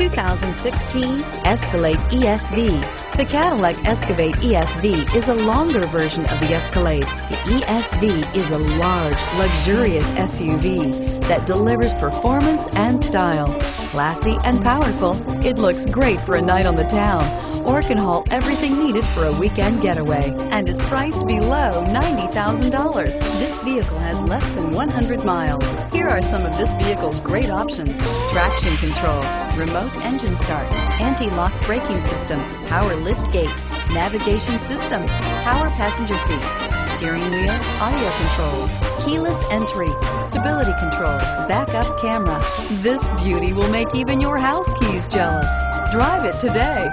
2016 Escalade ESV. The Cadillac Escalade ESV is a longer version of the Escalade. The ESV is a large, luxurious SUV that delivers performance and style. Classy and powerful, it looks great for a night on the town or can haul everything needed for a weekend getaway and is priced below $90,000. This vehicle has less than 100 miles. Here are some of this vehicle's great options. Traction control, remote engine start, anti-lock braking system, power lift gate, navigation system, power passenger seat, steering wheel, audio controls, keyless entry, stability control, backup camera. This beauty will make even your house keys jealous. Drive it today.